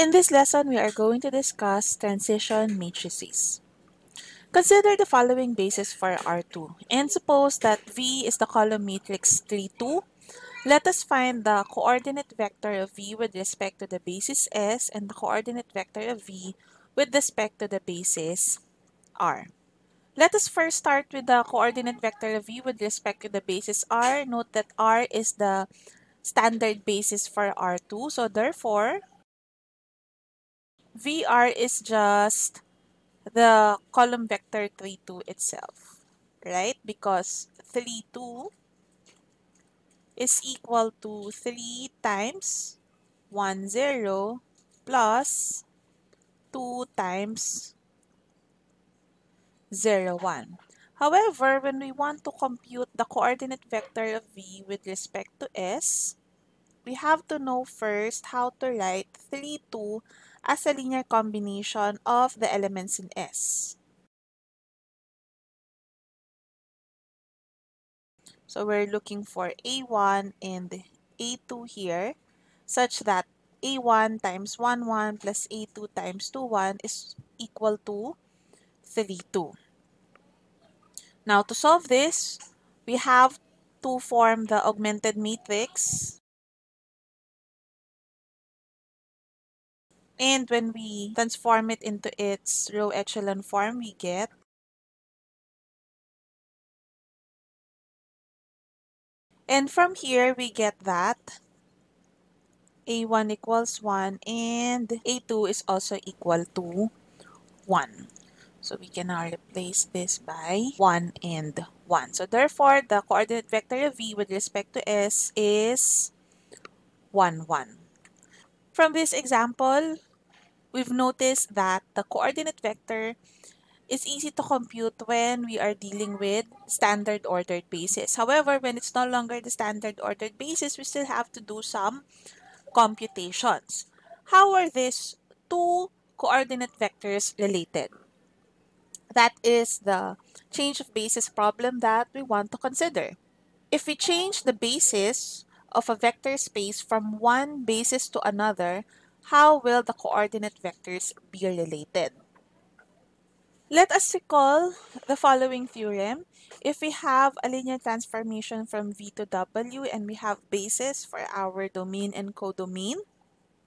In this lesson, we are going to discuss transition matrices. Consider the following basis for R2 and suppose that V is the column matrix 3, 2. Let us find the coordinate vector of V with respect to the basis S and the coordinate vector of V with respect to the basis R. Let us first start with the coordinate vector of V with respect to the basis R. Note that R is the standard basis for R2. So therefore, VR is just the column vector 3, 2 itself, right? Because 3, 2 is equal to 3 times 1, 0 plus 2 times 0, 1. However, when we want to compute the coordinate vector of v with respect to s, we have to know first how to write 3, 2 as a linear combination of the elements in S. So we're looking for A1 and A2 here such that A1 times 1, 1 plus A2 times 2, 1 is equal to 3, 2. Now to solve this, we have to form the augmented matrix And when we transform it into its row echelon form, we get And from here, we get that A1 equals 1 and A2 is also equal to 1. So we can now replace this by 1 and 1. So therefore, the coordinate vector of V with respect to S is 1, 1. From this example, we've noticed that the coordinate vector is easy to compute when we are dealing with standard ordered basis. However, when it's no longer the standard ordered basis, we still have to do some computations. How are these two coordinate vectors related? That is the change of basis problem that we want to consider. If we change the basis of a vector space from one basis to another, how will the coordinate vectors be related? Let us recall the following theorem. If we have a linear transformation from V to W and we have basis for our domain and codomain,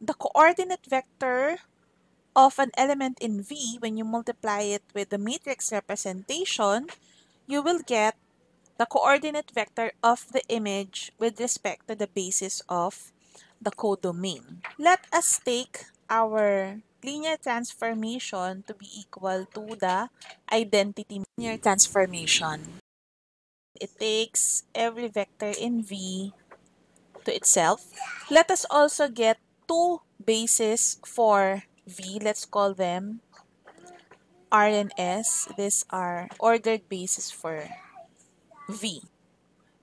the coordinate vector of an element in V, when you multiply it with the matrix representation, you will get the coordinate vector of the image with respect to the basis of the codomain. Let us take our linear transformation to be equal to the identity linear transformation. It takes every vector in V to itself. Let us also get two bases for V. Let's call them R and S. These are ordered bases for V.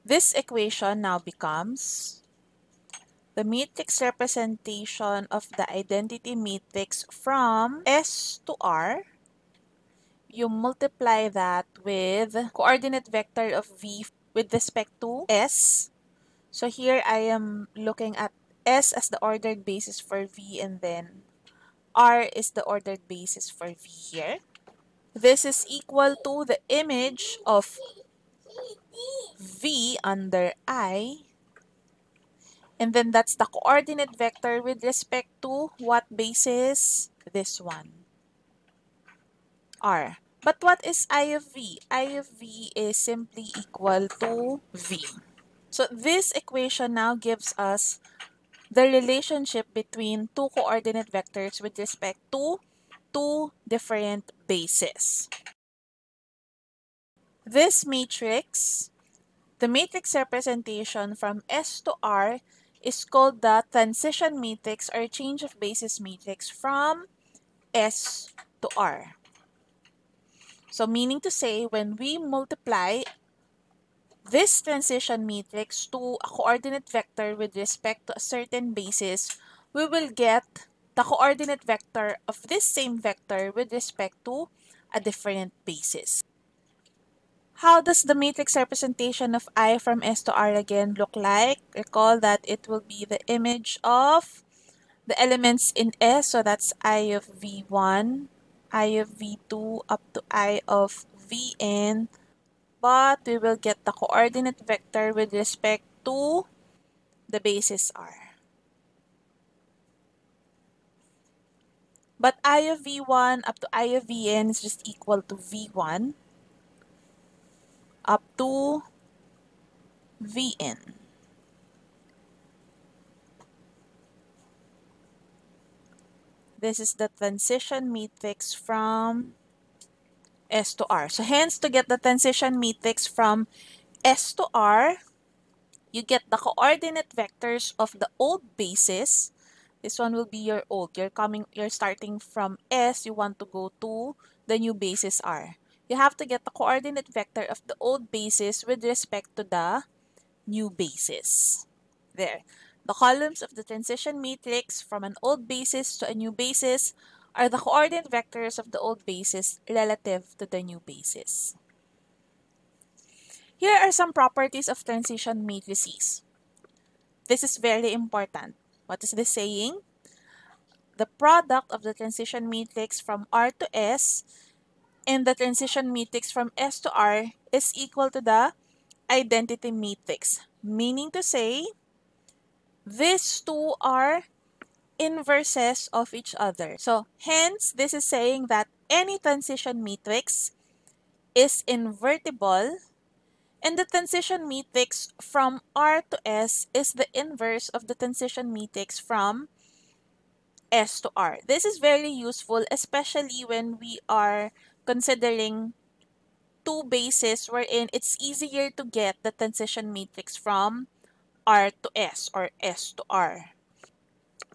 This equation now becomes the matrix representation of the identity matrix from S to R. You multiply that with coordinate vector of V with respect to S. So here I am looking at S as the ordered basis for V and then R is the ordered basis for V here. This is equal to the image of V under I and then that's the coordinate vector with respect to what basis? This one. R. But what is I of V? I of V is simply equal to V. So this equation now gives us the relationship between two coordinate vectors with respect to two different bases. This matrix, the matrix representation from S to R is called the transition matrix or change of basis matrix from S to R. So meaning to say, when we multiply this transition matrix to a coordinate vector with respect to a certain basis, we will get the coordinate vector of this same vector with respect to a different basis. How does the matrix representation of I from S to R again look like? Recall that it will be the image of the elements in S, so that's I of V1, I of V2 up to I of Vn, but we will get the coordinate vector with respect to the basis R. But I of V1 up to I of Vn is just equal to V1 up to Vn. This is the transition matrix from S to R. So hence, to get the transition matrix from S to R, you get the coordinate vectors of the old basis. This one will be your old. You're coming, you're starting from S, you want to go to the new basis R. You have to get the coordinate vector of the old basis with respect to the new basis. There. The columns of the transition matrix from an old basis to a new basis are the coordinate vectors of the old basis relative to the new basis. Here are some properties of transition matrices. This is very important. What is this saying? The product of the transition matrix from R to S and the transition matrix from S to R is equal to the identity matrix, meaning to say these two are inverses of each other. So hence, this is saying that any transition matrix is invertible and the transition matrix from R to S is the inverse of the transition matrix from S to R. This is very useful especially when we are considering two bases wherein it's easier to get the transition matrix from R to S or S to R.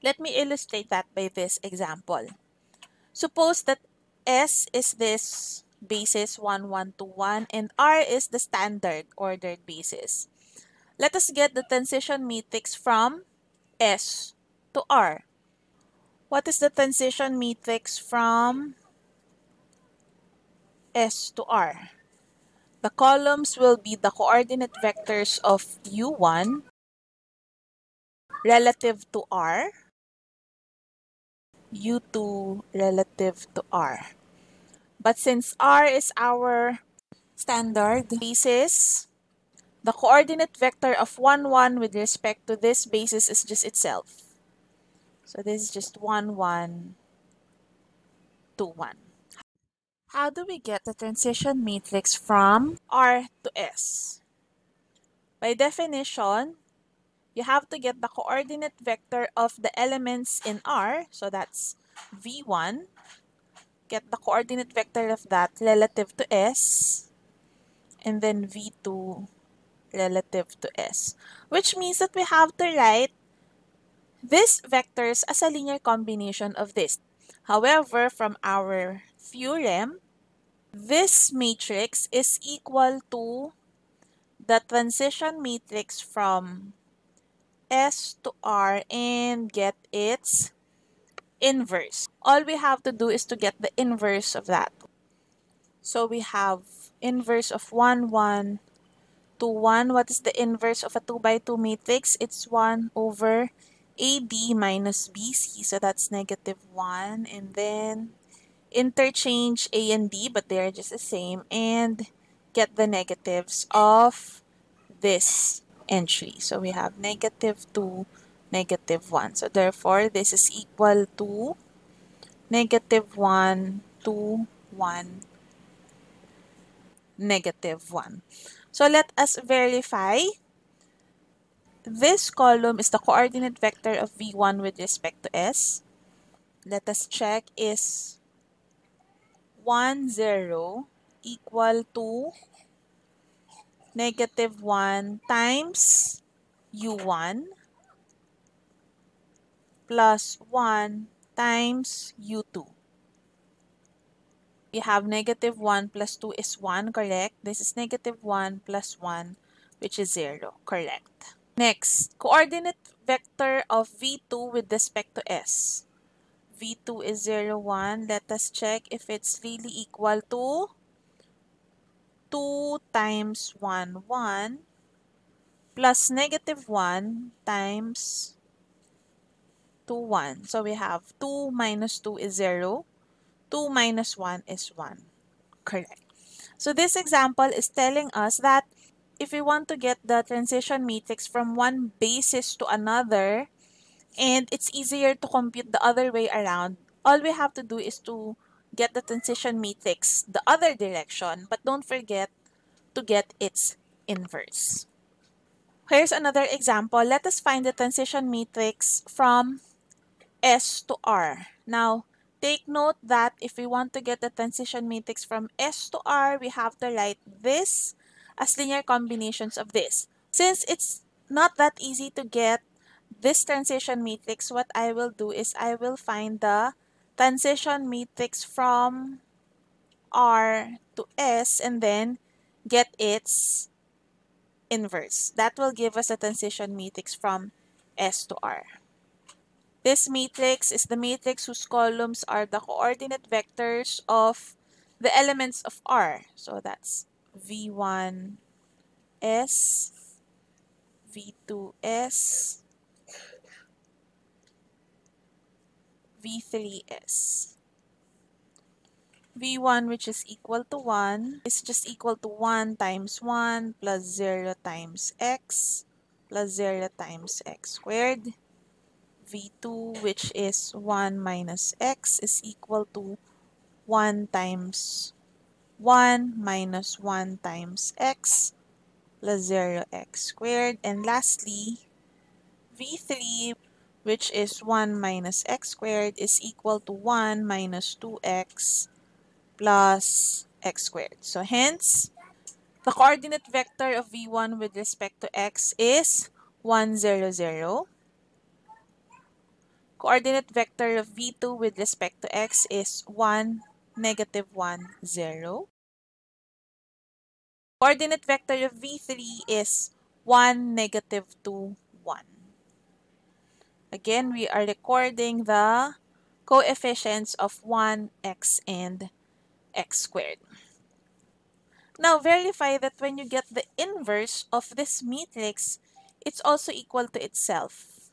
Let me illustrate that by this example. Suppose that S is this basis 1, 1 to 1 and R is the standard ordered basis. Let us get the transition matrix from S to R. What is the transition matrix from S to R? The columns will be the coordinate vectors of U1 relative to R, U2 relative to R. But since R is our standard basis, the coordinate vector of 1, 1 with respect to this basis is just itself. So this is just 1, 1, 2, 1. How do we get the transition matrix from R to S? By definition, you have to get the coordinate vector of the elements in R. So that's V1. Get the coordinate vector of that relative to S. And then V2 relative to S. Which means that we have to write these vectors as a linear combination of this. However, from our theorem, this matrix is equal to the transition matrix from S to R and get its inverse. All we have to do is to get the inverse of that. So we have inverse of 1, 1, 2, 1. What is the inverse of a 2 by 2 matrix? It's 1 over AB minus BC. So that's negative 1. And then interchange A and D, but they're just the same. And get the negatives of this entry. So we have negative 2, negative 1. So therefore, this is equal to negative 1, 2, 1, negative 1. So let us verify. This column is the coordinate vector of V1 with respect to S. Let us check is 1, 0 equal to negative 1 times u1 plus 1 times u2. We have negative 1 plus 2 is 1, correct? This is negative 1 plus 1, which is 0, correct. Next, coordinate vector of v2 with respect to s. v2 is 0, 1. Let us check if it's really equal to 2 times 1, 1 plus negative 1 times 2, 1. So we have 2 minus 2 is 0. 2 minus 1 is 1. Correct. So this example is telling us that if we want to get the transition matrix from one basis to another, and it's easier to compute the other way around, all we have to do is to get the transition matrix the other direction, but don't forget to get its inverse. Here's another example. Let us find the transition matrix from S to R. Now, take note that if we want to get the transition matrix from S to R, we have to write this as linear combinations of this. Since it's not that easy to get this transition matrix, what I will do is I will find the transition matrix from R to S and then get its inverse. That will give us a transition matrix from S to R. This matrix is the matrix whose columns are the coordinate vectors of the elements of R. So that's V1S, V2S, V3S. V1 which is equal to 1 is just equal to 1 times 1 plus 0 times x plus 0 times x squared. V2 which is 1 minus x is equal to 1 times 1 minus 1 times x plus 0x squared. And lastly, V3 which is 1 minus x squared is equal to 1 minus 2x plus x squared. So hence, the coordinate vector of v1 with respect to x is 1, 0, 0. Coordinate vector of v2 with respect to x is 1, negative 1, 0. Coordinate vector of v3 is 1, negative 2, 1. Again, we are recording the coefficients of 1, x, and x squared. Now, verify that when you get the inverse of this matrix, it's also equal to itself.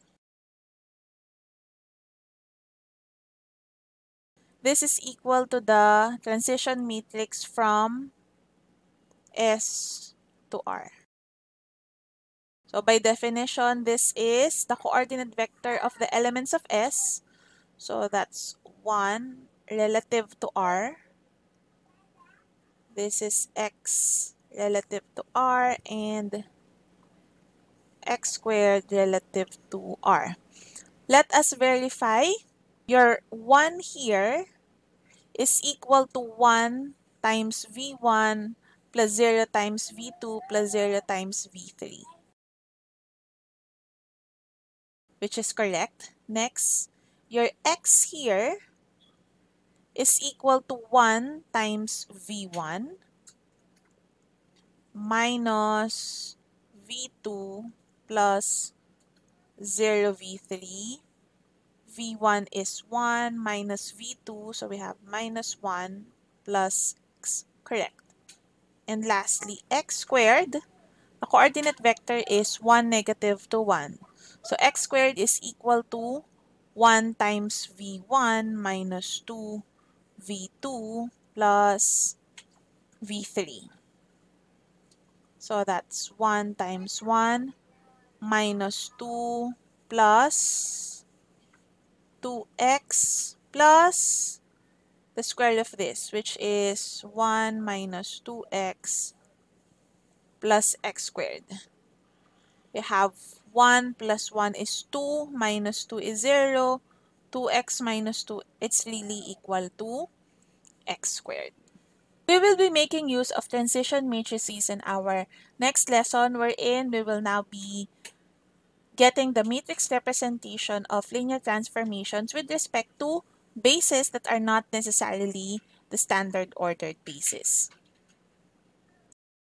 This is equal to the transition matrix from S to R. So by definition, this is the coordinate vector of the elements of S. So that's 1 relative to R. This is x relative to r and x squared relative to r. Let us verify your 1 here is equal to 1 times v1 plus 0 times v2 plus 0 times v3. Which is correct. Next, your x here is equal to 1 times V1 minus V2 plus 0 V3. V1 is 1 minus V2, so we have minus 1 plus x, correct. And lastly, x squared, the coordinate vector is 1 negative to 1. So x squared is equal to 1 times V1 minus 2 V2 plus V3. So that's 1 times 1 minus 2 plus 2x plus the square root of this, which is 1 minus 2x plus x squared. We have 1 plus 1 is 2, minus 2 is 0, 2x minus 2, it's really equal to x squared. We will be making use of transition matrices in our next lesson wherein we will now be getting the matrix representation of linear transformations with respect to bases that are not necessarily the standard ordered bases.